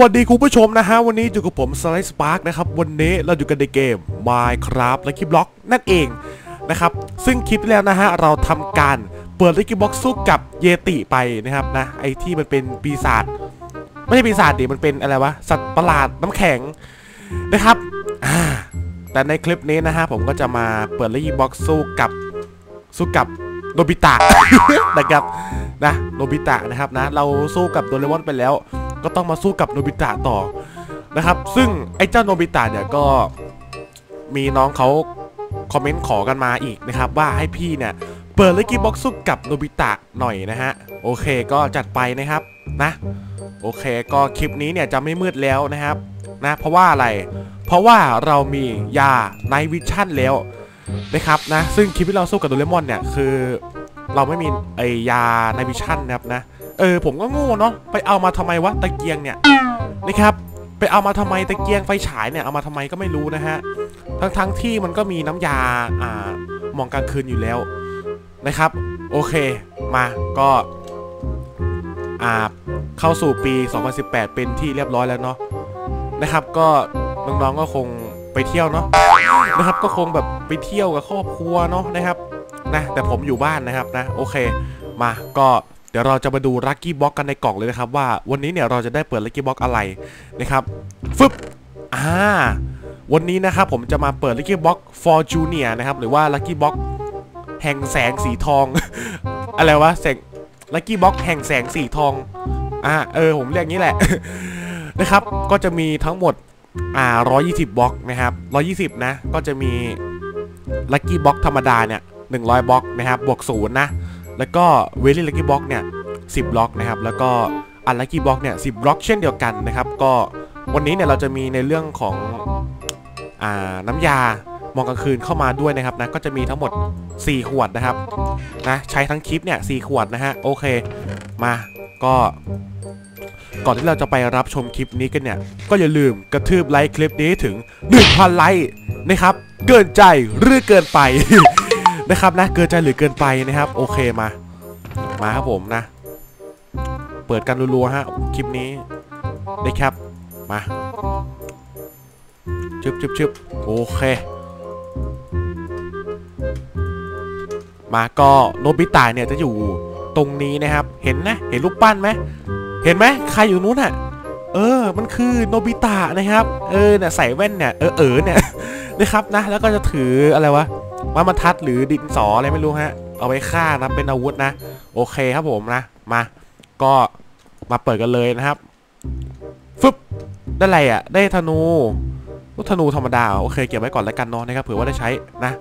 วัสดีคุณผู้ชมนะฮะ วันนี้อยู่กับผมสไลด์สปาร์กนะครับ วันนี้เราอยู่กันในเกม Minecraft Lucky Block นั่นเองนะครับ ซึ่งคลิปแล้วนะฮะ เราทำการเปิด Lucky Block สู้กับเยติไปนะครับนะ ไอที่มันเป็นปีศาจไม่ใช่ปีศาจดิมันเป็นอะไรวะ สัตว์ประหลาดน้ำแข็งนะครับ แต่ในคลิปนี้นะฮะ ผมก็จะมาเปิด Lucky Block สู้กับสู้กับโนบิตะนะครับนะโนบิตะนะครับนะ เราสู้กับโดเรมอนไปแล้ว ก็ต้องมาสู้กับโนบิตะต่อนะครับ ซึ่งไอ้เจ้าโนบิตะเนี่ยก็มีน้องเขาคอมเมนต์ขอกันมาอีกนะครับ ว่าให้พี่เนี่ยเปิด Lucky Block สู้กับโนบิตะหน่อยนะฮะ โอเคก็จัดไปนะครับนะ โอเคก็คลิปนี้เนี่ยจะไม่มืดแล้วนะครับนะเพราะว่าอะไร เพราะว่าเรามียา night vision แล้วนะครับนะซึ่งคลิปที่เราสู้กับโดเรมอนเนี่ยคือ เราไม่มีไอยาไนวิชั่นนะครับนะ เออผมก็โง่เนาะไปเอามาทำไมวะตะเกียงเนี่ยนะครับไปเอามาทำไมตะเกียงไฟฉายเนี่ยเอามาทำไมก็ไม่รู้นะฮะทั้งทั้งที่มันก็มีน้ำยาอ่ามองกลางคืนอยู่แล้วนะครับ โอเคมาก็อ่าเข้าสู่ปี 2018 เป็นที่เรียบร้อยแล้วเนาะนะครับก็น้องๆก็คงไปเที่ยวเนาะนะครับก็คงแบบไปเที่ยวกับครอบครัวเนาะนะครับนะแต่ผมอยู่บ้านนะครับนะโอเคมาก็ เดี๋ยวเราจะมาดู Lucky Block กันในกล่องเลยนะครับว่าวันนี้เนี่ยเราจะได้เปิด Lucky Block อะไรนะครับฟึบอ่าวันนี้นะครับผมจะมาเปิด Lucky Block for junior นะครับหรือว่า Lucky Block แห่งแสงสีทอง อะไรวะแสง Lucky Block แห่งแสงสีทองอ่าเออผมเรียกงี้แหละนะครับก็จะมีทั้งหมดอ่า120บล็อกนะครับ120 นะ ก็จะมี Lucky Block ธรรมดาเนี่ย100บล็อกนะครับบวกศูนย์นะ แล้วก็ very Lucky Block เนี่ยสิบล็อกนะครับ แล้วก็ unlucky block เนี่ยสิบล็อกเช่นเดียวกันนะครับ ก็วันนี้เนี่ยเราจะมีในเรื่องของอ่าน้ำยามองกลางคืนเข้ามาด้วยนะครับนะก็จะมีทั้งหมด 4 ขวดนะครับนะใช้ทั้งคลิปเนี่ยสขวดนะฮะโอเคมาก็ก่อนที่เราจะไปรับชมคลิปนี้กันเนี่ย ก็อย่าลืมกระทืบไลค์คลิปนี้ถึง 1,000 ไลค์นะครับ เกินใจหรือเกินไป นะครับนะเกินใจหรือเกินไปนะครับ โอเคมา มาครับผมนะ เปิดกันรัวๆฮะคลิปนี้ได้ครับมาชึบชึบชึบโอเค มาก็โนบิตะเนี่ยจะอยู่ตรงนี้นะครับ เห็นนะเห็นรูปปั้นไหมเห็นไหมใครอยู่นู้นอะเออ มันคือโนบิตะนะครับ เออเนี่ยใส่แว่นเนี่ย เออเออเนี่ยนะครับนะ แล้วก็จะถืออะไรวะ มาบรรทัดหรือดินสออะไรไม่รู้ฮะ เอาไปฆ่านะเป็นอาวุธนะ โอเคครับผมนะ มา ก็มาเปิดกันเลยนะครับ ฟึบ ได้อะไรอะ ได้ธนูลูกธนูธรรมดา โอเค เก็บไว้ก่อนแล้วกันเนาะนะครับ เผื่อว่าได้ใช้นะ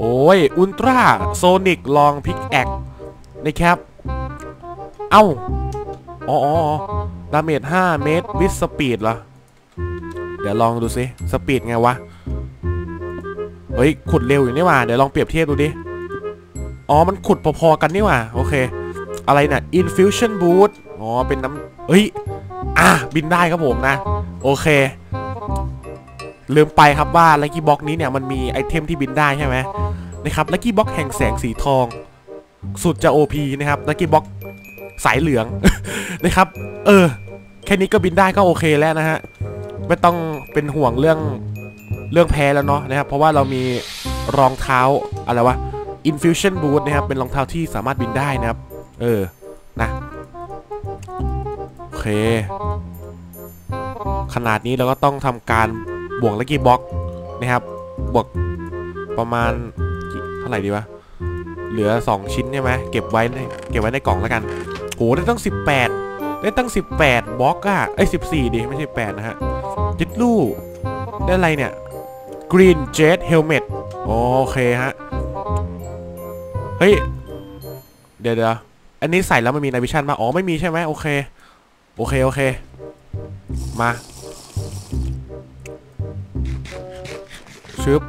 โอ้ย ultra sonic ลอง pickaxe นะครับ เอ้า อ๋อ damage 5เมตร with speed เหรอ เดี๋ยวลองดูสิ speed ไงวะ เฮ้ยขุดเร็วอยู่นี่หว่าเดี๋ยวลองเปรียบเทียบดูดิ อ๋อ มันขุดพอๆกันนี่หว่าโอเค อะไรเนี่ย infusion boot อ๋อ เป็นน้ำเฮ้ย อะ บินได้ครับผมนะ โอเค ลืมไปครับว่า Lucky Block นี้เนี่ยมันมีไอเทมที่บินได้ใช่ไหมนะครับ Lucky Block แห่งแสงสีทอง สุดจะ OP นะครับ Lucky Block สายเหลืองนะครับ เออ แค่นี้ก็บินได้ก็โอเคแล้วนะฮะ ไม่ต้องเป็นห่วงเรื่อง เรื่องแพ้แล้วเนาะนะครับ เพราะว่าเรามีรองเท้าอะไรวะ infusion boot นะครับ เป็นรองเท้าที่สามารถบินได้นะครับ เออ นะ โอเค ขนาดนี้เราก็ต้องทำการบวกลักกี้บ็อกนะครับ บวกประมาณเท่าไหร่ดีวะ เหลือ 2 ชิ้นใช่ไหมเก็บไว้ในเก็บไว้ในกล่องแล้วกันโหได้ตั้ง 18 ได้ตั้ง 18บล็อกอะเอ้14ดิไม่ใช่8นะฮะจิตลู่ได้อะไรเนี่ย Green Jet Helmet โอเคฮะ เฮ้ย เดี๋ยวเดี๋ยวอันนี้ใส่แล้วมันมีนาวิชันมา อ๋อ ไม่มีใช่ไหมโอเค โอเค โอเค มา ชึบ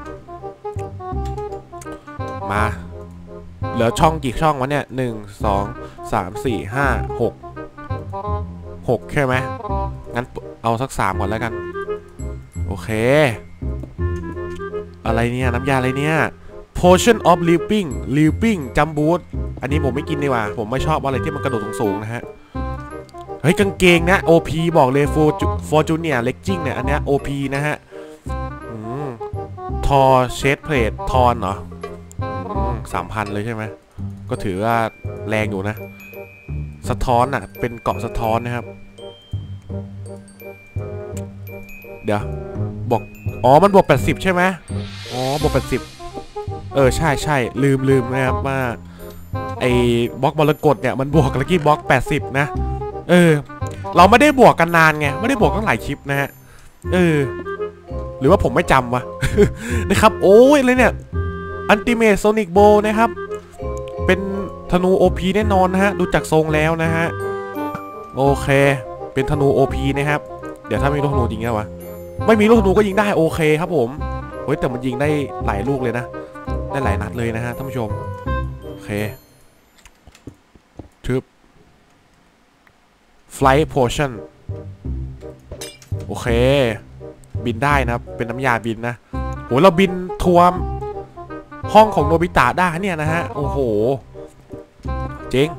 มา เหลือช่องกี่ช่องวะเนี่ยหนึ่งสองสามสี่ห้าหกหกใช่ไหมงั้นเอาสักสามก่อนแล้วกัน โอเค อะไรเนี่ย น้ำยาอะไรเนี่ย potion of leaping leaping จัมบูทอันนี้ผมไม่กินดีกว่า ผมไม่ชอบอะไรที่มันกระโดดสูงๆนะฮะ เฮ้ยกางเกงนะ OP บอกเลย for for junior legging เนี่ย อันเนี้ย OP นะฮะอืมทอเชดเพลททอนเหรอสามพันเลยใช่ไหม ก็ถือว่าแรงอยู่นะ สะท้อนอะ เป็นเกาะสะท้อนนะครับ เดี๋ยว บอก อ๋อ มันบวก 80 ใช่ไหม บวก80เออใช่ใช่ลืมลืมนะครับว่าไอ้บล็อกมรกตเนี่ยมันบวกกับ Lucky Block 80นะ เออ เราไม่ได้บวกกันนานไงไม่ได้บวกตั้งหลายคลิปนะฮะเออ หรือว่าผมไม่จำวะนะครับ โอ้ยเลยเนี่ยอันติเม e โซนิกโบนะครับ เป็นธนู OP แน่นอนนะฮะ ดูจากทรงแล้วนะฮะ โอเค เป็นธนู OP นะครับ เดี๋ยวถ้ามีลูกธนูยิงแล้ววะ ไม่มีลูกธนูก็ยิงได้โอเคครับผม เฮ้ยแต่มันยิงได้หลายลูกเลยนะ ได้หลายนัดเลยนะฮะท่านผู้ชม โอเคทึบ flight potion โอเค บินได้นะเป็นน้ำยาบินนะโหเราบินทัวร์ห้องของโนบิตะได้เนี่ยนะฮะ โอ้โห เจ๊ง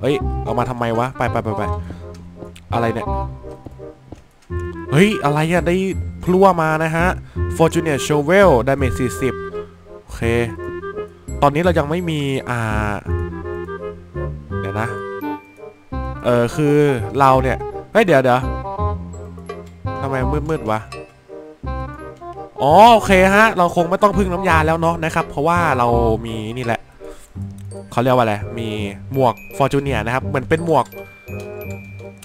เฮ้ย เอามาทำไมวะ ไปไปไปไปอะไรเนี่ย เฮ้ย อะไรอะได้พลั่วมานะฮะ Fortune Shovel Damage 40 โอเค ตอนนี้เรายังไม่มี อ่า เดี๋ยวนะ เออคือเราเนี่ย เฮ้ย เดี๋ยวเดี๋ยวทำไมมืดๆวะอ๋อโอเคฮะ เราคงไม่ต้องพึ่งน้ำยาแล้วเนาะนะครับ เพราะว่าเรามีนี่แหละเขาเรียกว่าอะไรมีหมวก Fortune นะครับเหมือนเป็นหมวก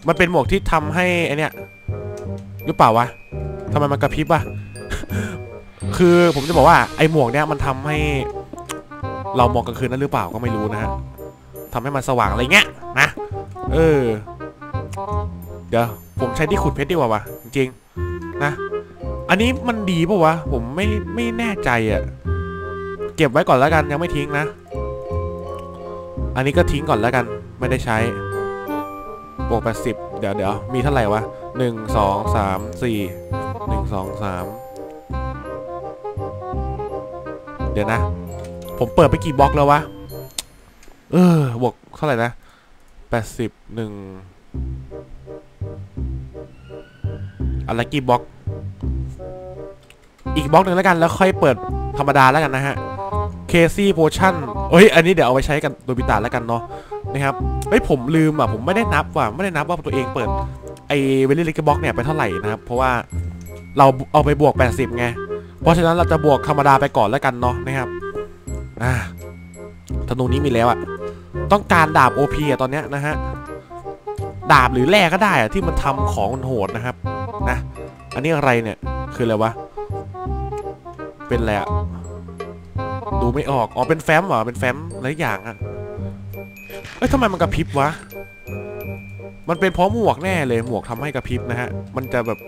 มันเป็นหมวกที่ทำให้ไอเนี้ย หรือเปล่าวะทำไมมันกระพริบวะคือผมจะบอกว่าไอหมวกเนี้ยมันทำให้ เรามองกลางคืนนั้นหรือเปล่าก็ไม่รู้นะฮะทำให้มันสว่างอะไรเงี้ยนะเออ เดี๋ยวผมใช้ที่ขุดเพชรดีกว่าวะจริงๆนะ อันนี้มันดีป่าวะผมไม่ไม่แน่ใจอะ่ะเก็บไว้ก่อนแล้วกันยังไม่ทิ้งนะ อันนี้ก็ทิ้งก่อนแล้วกัน ไม่ได้ใช้บวกแปดสิบเดี๋ยวเดี๋ยวมีเท่าไหร่วะ หนึ่งสองสามสี่หนึ่งสองสามเดี๋ยวนะ ผมเปิดไปกี่บล็อกแล้ววะ เออบวกเท่าไหร่นะแปดสิบหนึ่งอะไรกี่บล็อก อีกบล็อกหนึ่งแล้วกันแล้วค่อยเปิดธรรมดาแล้วกันนะฮะ crazy potion เอ้ย อันนี้เดี๋ยวเอาไปใช้กับโนบิตะแล้วกันเนาะนะครับเฮ้ยผมลืมอะผมไม่ได้นับว่ะไม่ได้นับว่าตัวเองเปิด ไอ very Lucky Block เนี่ยไปเท่าไหร่นะครับ เพราะว่าเราเอาไปบวก 80 ไง เพราะฉะนั้นเราจะบวกธรรมดาไปก่อนแล้วกันเนาะนะครับอ่าธนูนี้มีแล้วอะต้องการดาบ OP อะตอนเนี้ยนะฮะ ดาบหรือแร่ก็ได้อะที่มันทำของโหดนะครับนะ อันนี้อะไรเนี่ยคืออะไรวะ เป็นอะไรอะดูไม่ออก อ๋อเป็นแฟ้มเหรอ เป็นแฟ้มอะไรอย่างอะเอ้ยทำไมมันกระพริบวะ มันเป็นเพราะหมวกแน่เลยหมวกทำให้กระพริบนะฮะ มันจะแบบ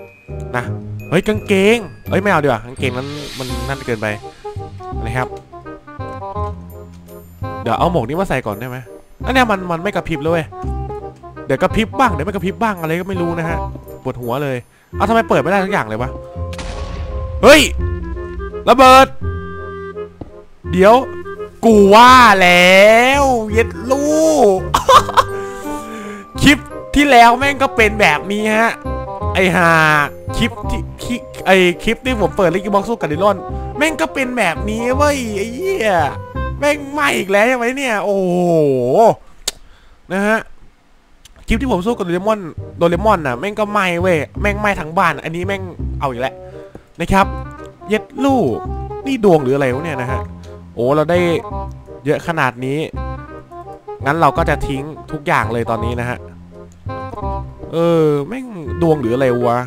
นะเฮ้ยกางเกงเอ้ยไม่เอาดีกว่ากางเกงนั้นมันนั่นเกินไปนะครับ เดี๋ยวเอาหมวกนี้มาใส่ก่อนได้ไหมอันนี้มันมันไม่กระพริบเลยเว้ยเดี๋ยวกระพริบบ้างเดี๋ยวไม่กระพริบบ้างอะไรก็ไม่รู้นะฮะปวดหัวเลยเอาทำไมเปิดไม่ได้ทุกอย่างเลยวะเฮ้ยระเบิด เดี๋ยว กูว่าแล้ว เย็ดลูกคลิป ที่แล้วแม่งก็เป็นแบบนี้ฮะ ไอหาคลิปที่คลิปไอคลิปที่ผมเปิดลิกบ็อกสู้กับดิลอน แม่งก็เป็นแบบนี้เว้ยไอ้เหี้ยแม่งไหม่อีกแล้วใช่ไหมเนี่ย โอ้โหนะฮะคลิปที่ผมสู้กับโดเรมอนโดเรมอนน่ะแม่งก็ไหม่เว้ยแม่งไหม่ทั้งบ้าน อันนี้แม่งเอาอีกแล้วนะครับ เย็ดลูกนี่ดวงหรืออะไรวะเนี่ยนะฮะโอ้เราได้เยอะขนาดนี้ งั้นเราก็จะทิ้งทุกอย่างเลยตอนนี้นะฮะ เออแม่งดวงหรืออะไรวะ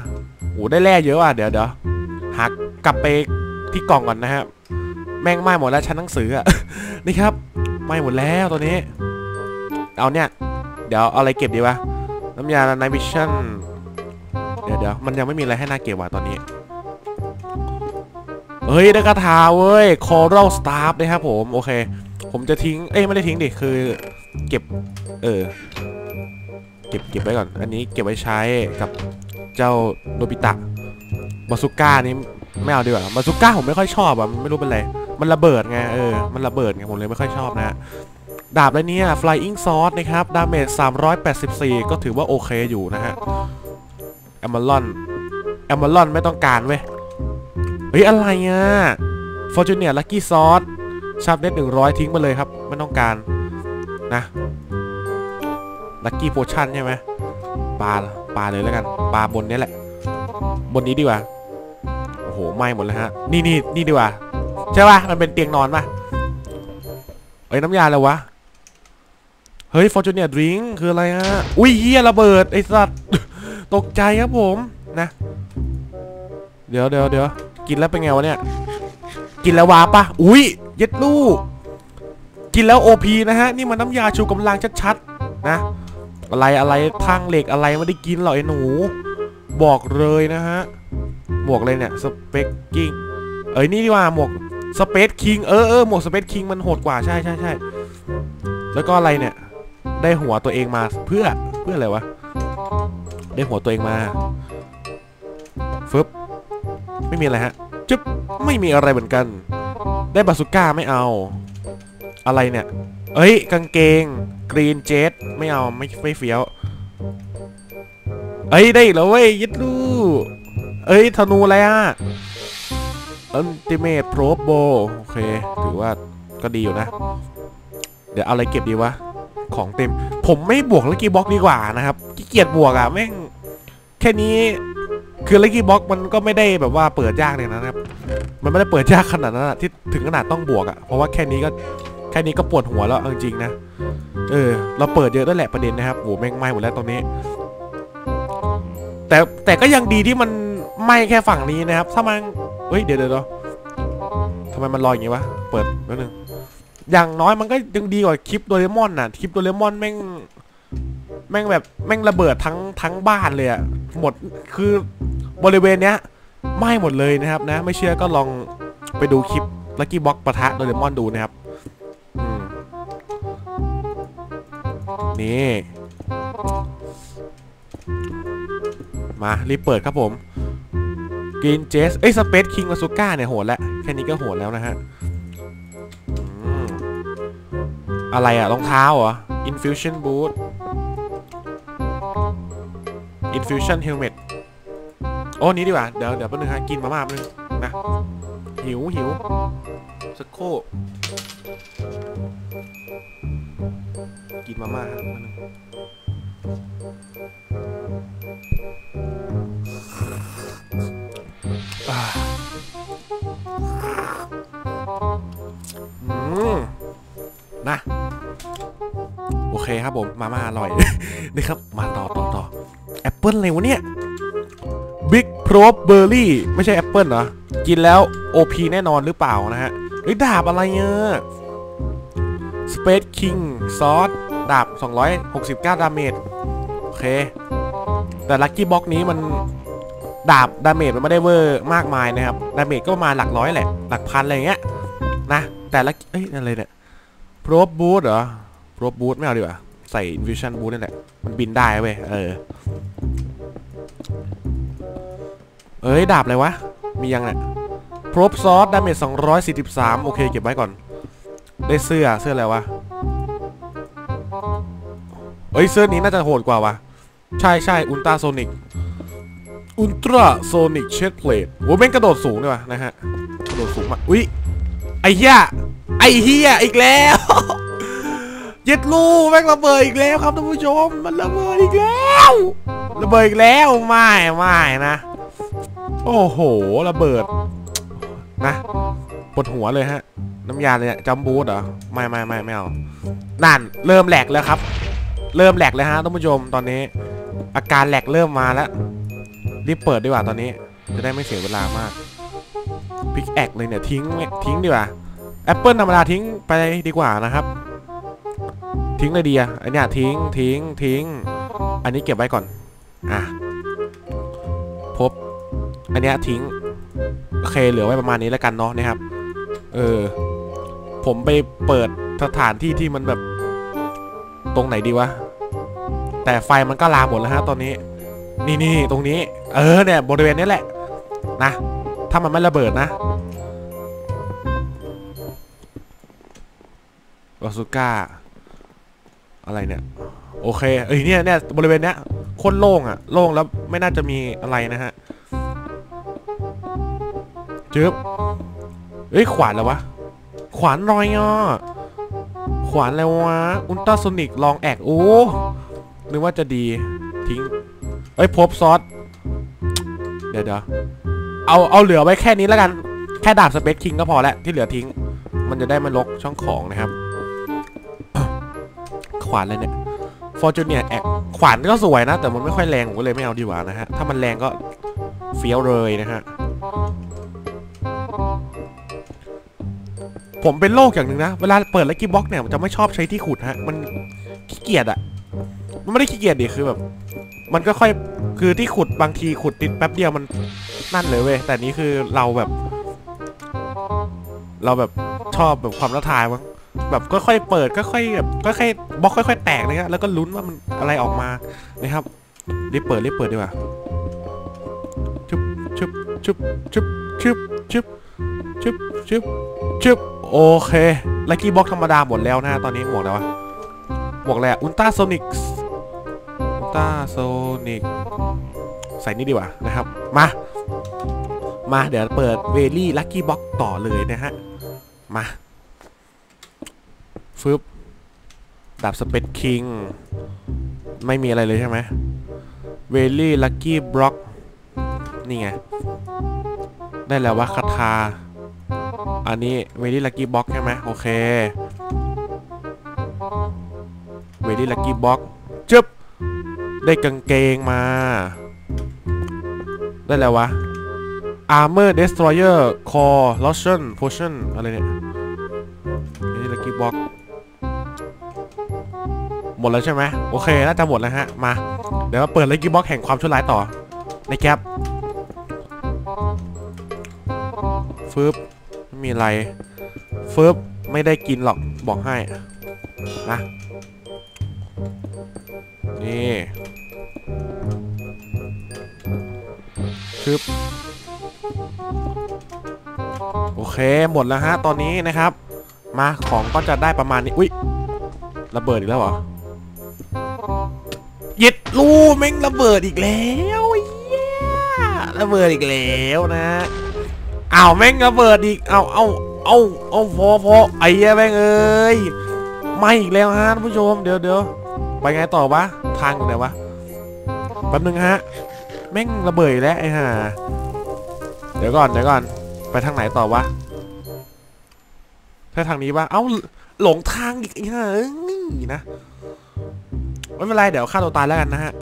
โอ้ได้แร่เยอะว่ะเดี๋ยวเดี๋ยวหักกลับไปที่กล่องก่อนนะฮะแม่งไหม้หมดแล้วชั้นหนังสืออะนี่ครับไหม้หมดแล้วตัวนี้ เอาเนี่ย เดี๋ยวเอาอะไรเก็บดีวะน้ำยาไนวิชั่นเดี๋ยวเดี๋ยวมันยังไม่มีอะไรให้น่าเก็บว่ะตอนนี้เฮ้ยได้คาถาเว้ย Coral Staff นะครับผม โอเค ผมจะทิ้ง เอ้ยไม่ได้ทิ้งดิ คือ เก็บ เออ ก็เก็บไว้ก่อน อันนี้เก็บไว้ใช้กับเจ้าโนบิตะบาสุก้านี่ไม่เอาดีกว่าบาสุก้าผมไม่ค่อยชอบอะไม่รู้เป็นไร มันระเบิดไงเออมันระเบิดไงผมเลยไม่ค่อยชอบนะดาบแล้วเนี่ย flying sword นะครับ damage 384 ก็ถือว่าโอเคอยู่นะฮะแอมเบลอนแอมเบลอนไม่ต้องการเว้ยเฮ้ยอะไรอะฟอร์จูเนีย lucky sword sharpness หนึ่งร้อยทิ้งไปเลยครับ ไม่ต้องการนะ lucky potion ใช่ไหมปลาปลาเลยแล้วกันปาบนนี้แหละ บนนี้ดีกว่าโอ้โหไหม้หมดเลยฮะนี่นี่นี่ดีกว่าใช่ป่ะมันเป็นเตียงนอนป่ะเอ้ยน้ำยาแล้ววะเฮ้ยฟอร์จูเนีย drink คืออะไรฮะอุ้ยเหี้ยระเบิดไอสัตว์ตกใจครับผมนะ เดี๋ยวเดี๋ยวเดี๋ยวกินแล้วเป็นไงวะเนี่ย กินแล้ววาปะอุ้ยเย็ดลูกกินแล้วโอพีนะฮะ นี่มันน้ำยาชูกำลังชัดๆนะ อะไรอะไรทางเหล็กอะไรไม่ได้กินหรอกไอ้หนู บอกเลยนะฮะ หมวกเลยเนี่ยสเปกกิ้งเอ้ยนี่ดีกว่าหมวกสเปซคิงเออเออหมวกสเปซคิงมันโหดกว่าใช่ใช่ใช่แล้วก็อะไรเนี่ย ได้หัวตัวเองมาเพื่อเพื่ออะไรวะ ได้หัวตัวเองมาฟึบไม่มีอะไรฮะจึ๊บไม่มีอะไรเหมือนกัน ได้บาสุก้าไม่เอา อะไรเนี่ย เอ้ย กางเกง กรีนเจตไม่เอาไม่ไม่เฟี้ยว เอ้ย ได้อีกแล้วเว้ยยึดลูเอ้ย ธนูอะไรอะอันติเมทโปรโบโอเค ถือว่าก็ดีอยู่นะ เดี๋ยวเอาอะไรเก็บดีวะ ของเต็ม ผมไม่บวก Lucky Block ดีกว่านะครับขี้เกียจบวกอะแม่ง แค่นี้คือ Lucky Block มันก็ไม่ได้แบบว่าเปิดยากเลยนะครับ มันไม่ได้เปิดยากขนาดนั้นที่ถึงขนาดต้องบวกอะ เพราะว่าแค่นี้ก็ แค่นี้ก็ปวดหัวแล้วจริงๆนะ เออ เราเปิดเยอะด้วยแหละประเด็นนะครับโหแม่งไหม้หมดแล้วตรงนี้ แต่แต่ก็ยังดีที่มันไหม้แค่ฝั่งนี้นะครับ ถ้ามันเฮ้ยเดี๋ยวเดี๋ยวทำไมมันลอยอย่างงี้วะ เปิดแป๊บนึง อย่างน้อยมันก็ยังดีกว่าคลิปโดเรมอนน่ะ คลิปโดเรมอนแม่ง แม่งแบบแม่งระเบิดทั้งทั้งบ้านเลยอะหมดคือบริเวณเนี้ยไหม้หมดเลยนะครับนะ ไม่เชื่อก็ลองไปดูคลิปลักกี้บ็อกปะทะโดเรมอนดูนะครับ นี่ มา รีบเปิดครับผมกรีนเจสเอ้ยสเปซคิงมาซูก้าเนี่ยโหดแล้ว แค่นี้ก็โหดแล้วนะฮะอะไรอะรองเท้าเหรอ infusion boot infusion helmet โอ้นี้ดีกว่า เดี๋ยวเดี๋ยวแป๊บนึงฮะกินมาม่าแป๊บนึงนะ หิวหิวสักครู่ กินมาม่าฮะแป๊บนึงอ่าอืมนะ โอเคครับผมมาม่าอร่อยนี่ครับ มาต่อต่อต่อแอปเปิลอะไรวะเนี่ย big โพรบเบอร์รี่ไม่ใช่แอปเปิลเหรอ กินแล้ว OP แน่นอนหรือเปล่านะฮะเฮ้ยดาบอะไรเนี่ย space king sword ดาบ 269 damage โอเค แต่ Lucky Block นี้มันดาบ damage มันไม่ได้เวอร์มากมายนะครับ damage ก็ประมาณหลักร้อยแหละ หลักพันอะไรเงี้ย นะ แต่ละเอ้ยอะไรเนี่ย pro boot เหรอ pro boot ไม่เอาดีกว่า ใส่ infusion boot นี่แหละ มันบินได้เว้ย เออ เอ้ย ดาบอะไรวะ มียังเนี่ยโปรบซอส damage 243 โอเค เก็บไว้ก่อน ได้เสื้อ เสื้ออะไรวะ เอ้ยเสื้อนี้น่าจะโหดกว่าวะใช่ใช่ Ultrasonic Ultrasonic Chestplate โว้แม่งกระโดดสูงด้วยวะนะฮะกระโดดสูงมากอุ้ยไอ้เหี้ยไอ้เหี้ยอีกแล้วเย็ดลูกแม่งระเบิดอีกแล้วครับท่านผู้ชม มันระเบิดอีกแล้วระเบิดอีกแล้วไม่ไม่นะ โอ้โหระเบิดนะปวดหัวเลยฮะ น้ำยาเลยจัมบูทเหรอไม่ไม่ไม่ไม่เอานั่นเริ่มแหลกแล้วครับ เริ่มแหลกเลยฮะท่านผู้ชมตอนนี้ อาการแหลกเริ่มมาแล้ว รีบเปิดดีกว่าตอนนี้ จะได้ไม่เสียเวลามากพิกแอกเลยเนี่ยทิ้งทิ้งดีกว่าแอปเปิลธรรมดาทิ้งไปดีกว่านะครับ ทิ้งเลยดีอะอเนี้ทิ้งทิ้งทิ้ง อันนี้เก็บไว้ก่อนอะพบ อันนี้ทิ้งโอเคเหลือไว้ประมาณนี้แล้วกันเนาะนะครับ เออ ผมไปเปิดสถานที่ที่มันแบบ ตรงไหนดีวะ แต่ไฟมันก็ลามหมดแล้วฮะตอนนี้ นี่นี่ตรงนี้ เออเนี่ยบริเวณนี้แหละนะ ถ้ามันไม่ระเบิดนะบาซูก้า อะไรเนี่ย โอเคเอ้ยเนี่ยเนี่ยบริเวณเนี้ยโคตรโล่งอะโล่งแล้วไม่น่าจะมีอะไรนะฮะจึ๊บเอ้ยขวานแล้ววะ ขวานรอยอะขวานแล้ววะ อุลตราโซนิกลองแอกโอ้ นึกว่าจะดีทิ้งเอ้ยพบซอสเดี๋ยวเดี๋ยวเอาเอาเหลือไว้แค่นี้แล้วกัน แค่ดาบ Space King ก็พอแล้วที่เหลือทิ้ง มันจะได้ไม่รกช่องของนะครับ ขวานเลยเนี่ย Fortunia Axe ขวานก็สวยนะ แต่มันไม่ค่อยแรงผมก็เลยไม่เอาดีกว่านะฮะ ถ้ามันแรงก็เฟี้ยวเลยนะฮะผมเป็นโรคอย่างหนึ่งนะ เวลาเปิด Lucky Block เนี่ย ผมจะไม่ชอบใช้ที่ขุดฮะ มันขี้เกียจอะ มันไม่ได้ขี้เกียจดิคือแบบ มันก็ค่อยคือที่ขุดบางทีขุดติดแป๊บเดียวมันนั่นเลยเว้ยแต่นี้คือเราแบบ เราแบบชอบแบบความท้าทายมั้งแบบค่อยๆเปิดค่อยๆแบบค่อยๆบล็อกค่อย ๆ แตกเลยครับแล้วก็ลุ้นว่ามันอะไรออกมานะครับรีบเปิดรีบเปิดดีกว่าชุบชุบชุบชุบชุบชุบชุบชุบชุบโอเคลักกี้บ็อกธรรมดาหมดแล้วนะตอนนี้หมวกแล้ววะหมวกอะไรอะ Ultrasonic Ultrasonic ใส่นี่ดีกว่านะครับ มา มาเดี๋ยวเปิด Very Lucky Block ต่อเลยนะฮะ มาฟึบดาบ Space King ไม่มีอะไรเลยใช่ไหม Very Lucky Block นี่ไง ได้แล้วว่าคทา อันนี้ Very Lucky Block ใช่ไหมโอเค Very Lucky Block ได้กางเกงมา ได้แล้ววะ Armor Destroyer Core Lotion Potion อะไรเนี่ย Very Lucky Block หมดแล้วใช่ไหมโอเค น่าจะหมดแล้วฮะ มา เดี๋ยวมาเปิด Lucky Block แห่งความชั่วร้ายต่อ ในแคปฟึบไม่มีอะไรฟึบไม่ได้กินหรอกบอกให้นะนี่ ฟึบโอเคหมดแล้วฮะตอนนี้นะครับ มาของก็จะได้ประมาณนี้อุ้ยระเบิดอีกแล้วเหรอย็ดลูแม่งระเบิดอีกแล้วเย้ระเบิดอีกแล้วนะอ้าวแม่งระเบิดอีกเอาเอาเอาเอาพอพอไอ้แม่งเอ้ยไม่อีกแล้วฮะท่านผู้ชมเดี๋ยวเดี๋ยวไปไงต่อวะทางอยู่ไหนวะแป๊บนึงฮะ แม่งระเบิดแล้วไอ้ห่าเดี๋ยวก่อนเดี๋ยวก่อน ไปทางไหนต่อวะถ้าทางนี้ปะเอ้าหลงทางอีกไอ้ห่าเอ้ยนะไม่เป็นไรเดี๋ยวฆ่าตัวตายแล้วกันนะฮะ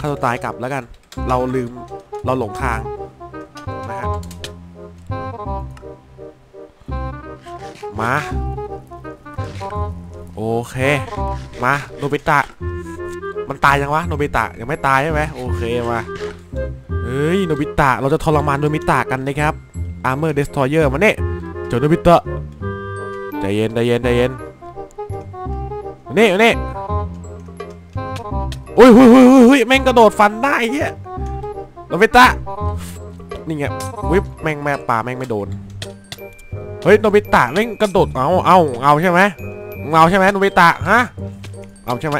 ฆ่าตัวตายกลับแล้วกัน เราลืมเราหลงทางนะฮะมา โอเค มาโนบิตะ มันตายยังวะโนบิตะยังไม่ตายใช่ไหมโอเคมาเฮ้ยโนบิตะเราจะทรมานโนบิตะกันนะครับ Armor Destroyer มาเนี่ยเจ้าโนบิตะใจเย็นใจเย็นใจเย็นนี่นี่อุ้ยอุ้ยอุ้ยอุ้ยแม่งกระโดดฟันได้เฮียโนบิตะนี่ไงวิบแม่งแม่ป่าแม่งไม่โดนเฮ้ยโนบิตะแม่งกระโดดเอาเอาเอาใช่ไหมเอาใช่ไหมโนบิตะฮะเอาใช่ไหม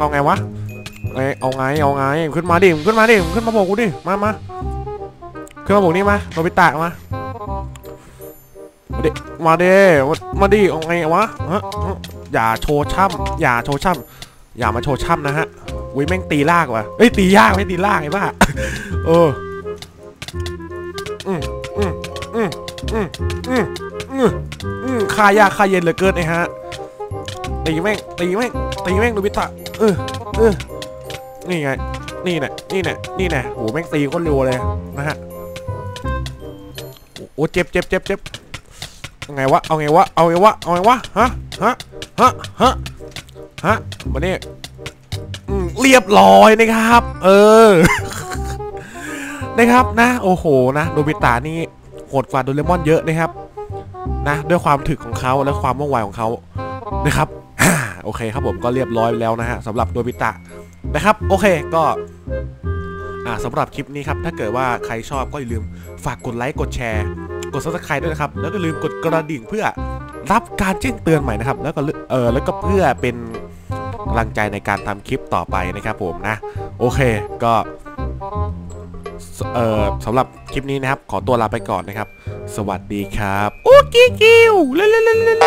เอาไงวะเอ้ยเอาไงเอาไงขึ้นมาดิขึ้นมาดิขึ้นมาบอกกูดิมามาขึ้นมาบอกนี่มาโนบิตะมามาดิมาดิมาดิเอาไงวะฮะอย่าโชว์ช่ำอย่าโชว์ช่ำอย่ามาโชว์ช่ำนะฮะวิแม่งตีลากว่ะเอ้ยตียากไม่ตีลากไอ้บ้าเอออืมอืมอืมอืมอืมอืมอืมคายากคายเย็นเหลือเกินไอ้ฮะตีแม่งตีแม่งตีแม่งดูพิตะ เออเออนี่ไง นี่แหละนี่แหละนี่แหละโหแม่งตีโคนเร็วเลยนะฮะโอ้เจ็บเจ็บเจ็บเจ็บเอาไงวะ เอาไงวะ เอาไงวะ เอาไงวะ ฮะ ฮะ ฮะ ฮะ ฮะมาเนี่ยเรียบร้อยนะครับ เออ นะครับนะ โอ้โห นะโนบิตะนี่โหดกว่าโดเรมอนเยอะนะครับ นะ ด้วยความถึกของเขาและความว่องไวของเขานะครับ โอเคครับผมก็เรียบร้อยแล้วนะฮะสำหรับโนบิตะนะครับ โอเคก็อ่าสำหรับคลิปนี้ครับ ถ้าเกิดว่าใครชอบก็อย่าลืมฝากกดไลค์กดแชร์ กด subscribe ด้วยนะครับ แล้วก็ลืมกดกระดิ่งเพื่อรับการแจ้งเตือนใหม่นะครับ แล้วก็เออแล้วก็เพื่อเป็นกำลังใจในการทำคลิปต่อไปนะครับผมนะ โอเคก็เอ่อสำหรับคลิปนี้นะครับ ขอตัวลาไปก่อนนะครับ สวัสดีครับ โอ้กิกิวเล่นเล่นเล่นเล่น